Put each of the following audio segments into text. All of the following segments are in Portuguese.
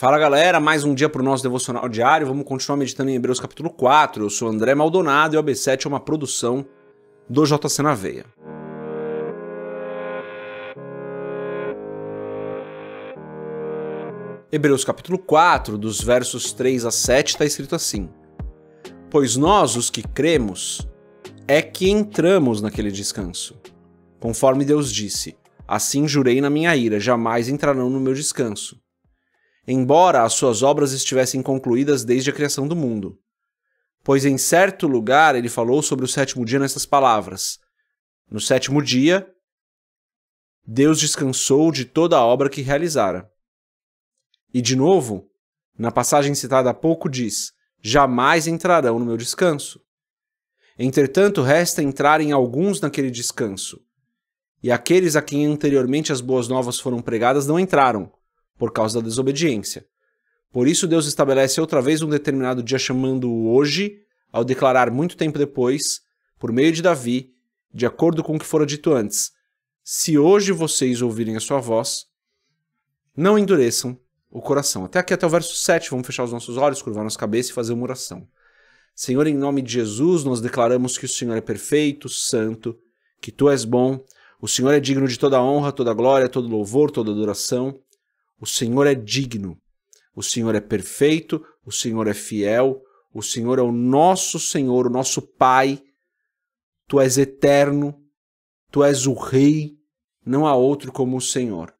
Fala galera, mais um dia para o nosso devocional diário. Vamos continuar meditando em Hebreus capítulo 4. Eu sou André Maldonado e o AB7 é uma produção do JC na Veia. Hebreus capítulo 4, dos versos 3 a 7, está escrito assim: Pois nós, os que cremos, é que entramos naquele descanso. Conforme Deus disse: Assim jurei na minha ira, jamais entrarão no meu descanso. Embora as suas obras estivessem concluídas desde a criação do mundo. Pois em certo lugar ele falou sobre o sétimo dia nessas palavras: No sétimo dia, Deus descansou de toda a obra que realizara. E de novo, na passagem citada há pouco, diz: Jamais entrarão no meu descanso. Entretanto, resta entrarem alguns naquele descanso. E aqueles a quem anteriormente as boas novas foram pregadas não entraram, por causa da desobediência. Por isso, Deus estabelece outra vez um determinado dia, chamando-o hoje, ao declarar muito tempo depois, por meio de Davi, de acordo com o que fora dito antes: Se hoje vocês ouvirem a sua voz, não endureçam o coração. Até aqui, até o verso 7, vamos fechar os nossos olhos, curvar nossa cabeça e fazer uma oração. Senhor, em nome de Jesus, nós declaramos que o Senhor é perfeito, santo, que tu és bom, o Senhor é digno de toda honra, toda glória, todo louvor, toda adoração. O Senhor é digno. O Senhor é perfeito, o Senhor é fiel, o Senhor é o nosso Senhor, o nosso Pai. Tu és eterno, tu és o Rei, não há outro como o Senhor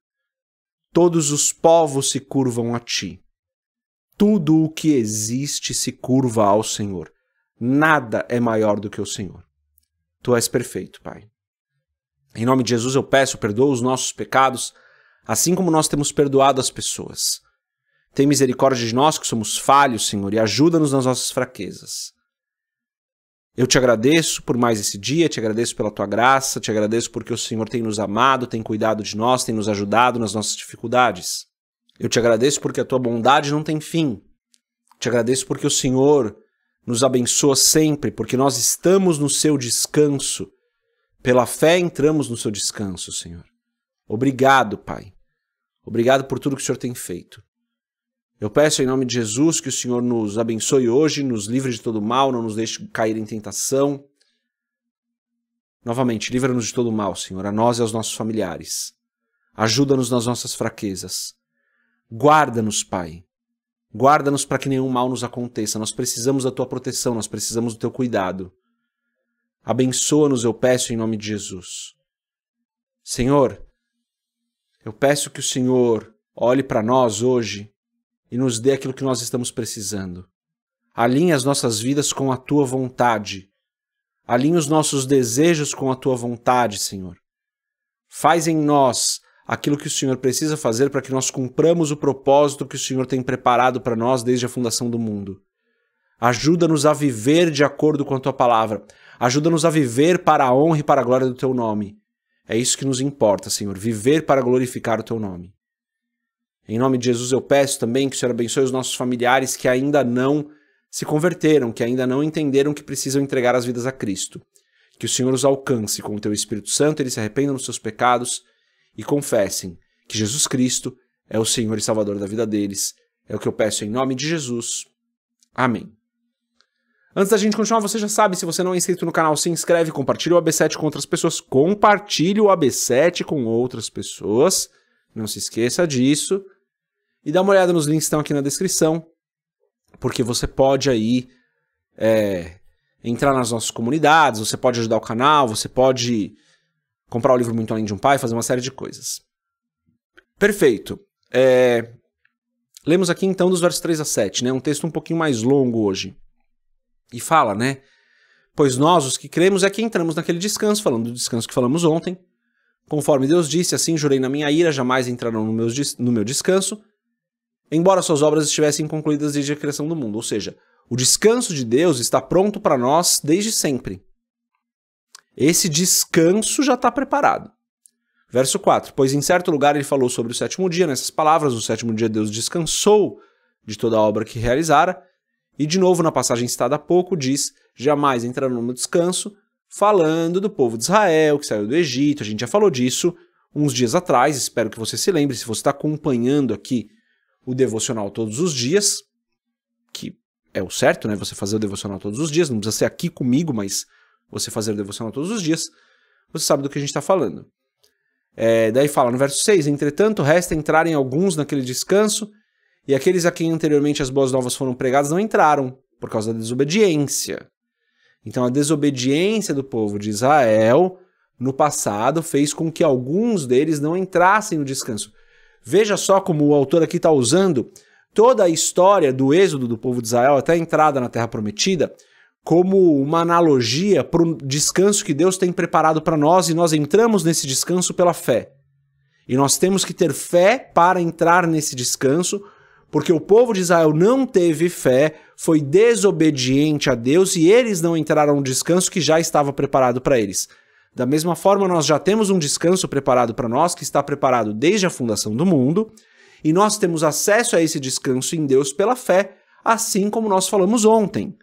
todos os povos se curvam a ti. Tudo o que existe se curva ao Senhor. Nada é maior do que o Senhor. Tu és perfeito, Pai. Em nome de Jesus eu peço, perdoa os nossos pecados, assim como nós temos perdoado as pessoas. Tem misericórdia de nós que somos falhos, Senhor, e ajuda-nos nas nossas fraquezas. Eu te agradeço por mais esse dia, te agradeço pela tua graça, te agradeço porque o Senhor tem nos amado, tem cuidado de nós, tem nos ajudado nas nossas dificuldades. Eu te agradeço porque a tua bondade não tem fim. Te agradeço porque o Senhor nos abençoa sempre, porque nós estamos no seu descanso. Pela fé entramos no seu descanso, Senhor. Obrigado, Pai. Obrigado por tudo que o Senhor tem feito. Eu peço em nome de Jesus que o Senhor nos abençoe hoje, nos livre de todo mal, não nos deixe cair em tentação. Novamente, livra-nos de todo mal, Senhor, a nós e aos nossos familiares. Ajuda-nos nas nossas fraquezas. Guarda-nos, Pai. Guarda-nos para que nenhum mal nos aconteça. Nós precisamos da tua proteção, nós precisamos do teu cuidado. Abençoa-nos, eu peço, em nome de Jesus. Senhor, eu peço que o Senhor olhe para nós hoje e nos dê aquilo que nós estamos precisando. Alinhe as nossas vidas com a tua vontade. Alinhe os nossos desejos com a tua vontade, Senhor. Faz em nós aquilo que o Senhor precisa fazer para que nós cumpramos o propósito que o Senhor tem preparado para nós desde a fundação do mundo. Ajuda-nos a viver de acordo com a tua palavra. Ajuda-nos a viver para a honra e para a glória do teu nome. É isso que nos importa, Senhor, viver para glorificar o teu nome. Em nome de Jesus eu peço também que o Senhor abençoe os nossos familiares que ainda não se converteram, que ainda não entenderam que precisam entregar as vidas a Cristo. Que o Senhor os alcance com o teu Espírito Santo, eles se arrependam dos seus pecados e confessem que Jesus Cristo é o Senhor e Salvador da vida deles. É o que eu peço em nome de Jesus. Amém. Antes da gente continuar, você já sabe, se você não é inscrito no canal, se inscreve, compartilha o AB7 com outras pessoas, compartilhe o AB7 com outras pessoas. Não se esqueça disso. E dá uma olhada nos links que estão aqui na descrição, porque você pode aí é, entrar nas nossas comunidades, você pode ajudar o canal, você pode comprar o livro Muito Além de um Pai, fazer uma série de coisas. Perfeito. É, lemos aqui então dos versos 3 a 7, né? um texto um pouquinho mais longo hoje. E fala, né? Pois nós, os que cremos, é que entramos naquele descanso, falando do descanso que falamos ontem. Conforme Deus disse, assim jurei na minha ira, jamais entrarão no meu, no meu descanso embora suas obras estivessem concluídas desde a criação do mundo. Ou seja, o descanso de Deus está pronto para nós desde sempre. Esse descanso já está preparado. Verso 4: Pois em certo lugar ele falou sobre o sétimo dia, nessas palavras, no sétimo dia Deus descansou de toda a obra que realizara. E de novo, na passagem citada há pouco, diz: Jamais entrarão no descanso, falando do povo de Israel que saiu do Egito. A gente já falou disso uns dias atrás, espero que você se lembre, se você está acompanhando aqui o devocional todos os dias, que é o certo, né? Você fazer o devocional todos os dias, não precisa ser aqui comigo, mas você fazer o devocional todos os dias, você sabe do que a gente está falando. É, daí fala no verso 6: Entretanto, resta entrarem alguns naquele descanso, e aqueles a quem anteriormente as boas novas foram pregadas não entraram, por causa da desobediência. Então, a desobediência do povo de Israel no passado fez com que alguns deles não entrassem no descanso. Veja só como o autor aqui está usando toda a história do êxodo do povo de Israel até a entrada na Terra Prometida como uma analogia para o descanso que Deus tem preparado para nós e nós entramos nesse descanso pela fé. E nós temos que ter fé para entrar nesse descanso, porque o povo de Israel não teve fé, foi desobediente a Deus e eles não entraram no descanso que já estava preparado para eles. Da mesma forma, nós já temos um descanso preparado para nós, que está preparado desde a fundação do mundo, e nós temos acesso a esse descanso em Deus pela fé, assim como nós falamos ontem.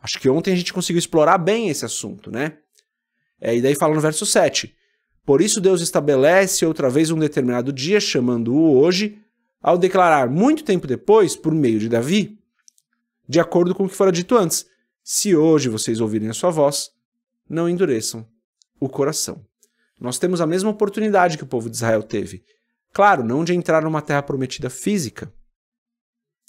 Acho que ontem a gente conseguiu explorar bem esse assunto, né? É, e daí fala no verso 7. Por isso Deus estabelece outra vez um determinado dia, chamando-o hoje, ao declarar muito tempo depois, por meio de Davi, de acordo com o que fora dito antes: Se hoje vocês ouvirem a sua voz, não endureçam o coração. Nós temos a mesma oportunidade que o povo de Israel teve. Claro, não de entrar numa terra prometida física,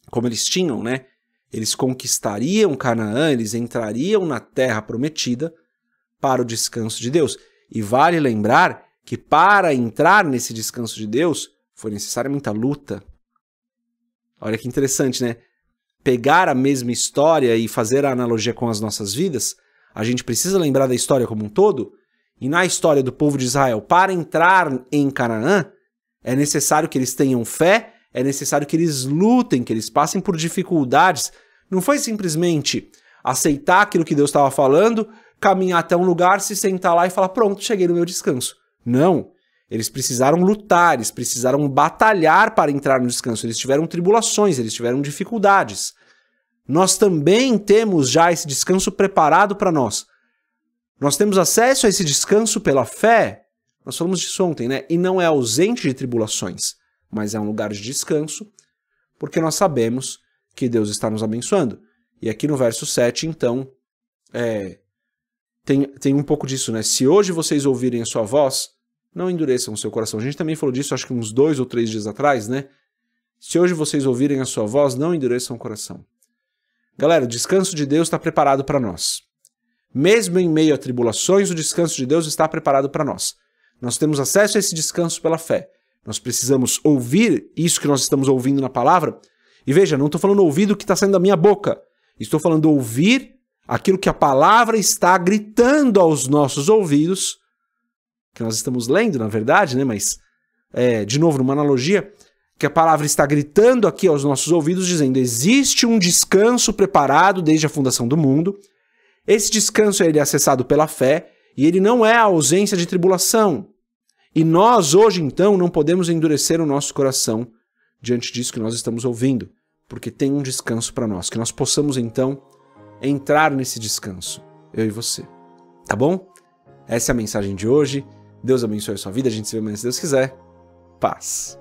como eles tinham, né? Eles conquistariam Canaã, eles entrariam na terra prometida para o descanso de Deus. E vale lembrar que para entrar nesse descanso de Deus foi necessária muita luta. Olha que interessante, né? Pegar a mesma história e fazer a analogia com as nossas vidas, a gente precisa lembrar da história como um todo, e na história do povo de Israel, para entrar em Canaã, é necessário que eles tenham fé, é necessário que eles lutem, que eles passem por dificuldades. Não foi simplesmente aceitar aquilo que Deus estava falando, caminhar até um lugar, se sentar lá e falar: pronto, cheguei no meu descanso. Não. Eles precisaram lutar, eles precisaram batalhar para entrar no descanso. Eles tiveram tribulações, eles tiveram dificuldades. Nós também temos já esse descanso preparado para nós. Nós temos acesso a esse descanso pela fé. Nós falamos disso ontem, né? E não é ausente de tribulações, mas é um lugar de descanso, porque nós sabemos que Deus está nos abençoando. E aqui no verso 7, então, é, tem, tem um pouco disso, né? Se hoje vocês ouvirem a sua voz, não endureçam o seu coração. A gente também falou disso, acho que uns dois ou três dias atrás, né? Se hoje vocês ouvirem a sua voz, não endureçam o coração. Galera, o descanso de Deus está preparado para nós. Mesmo em meio a tribulações, o descanso de Deus está preparado para nós. Nós temos acesso a esse descanso pela fé. Nós precisamos ouvir isso que nós estamos ouvindo na palavra. E veja, não estou falando ouvir do que está saindo da minha boca. Estou falando ouvir aquilo que a palavra está gritando aos nossos ouvidos, que nós estamos lendo, na verdade, né? Mas, é, de novo, numa analogia, que a palavra está gritando aqui aos nossos ouvidos, dizendo: existe um descanso preparado desde a fundação do mundo esse descanso ele é acessado pela fé e ele não é a ausência de tribulação. E nós, hoje, então, não podemos endurecer o nosso coração diante disso que nós estamos ouvindo, porque tem um descanso para nós. Que nós possamos, então, entrar nesse descanso, eu e você. Tá bom? Essa é a mensagem de hoje. Deus abençoe a sua vida. A gente se vê amanhã se Deus quiser. Paz.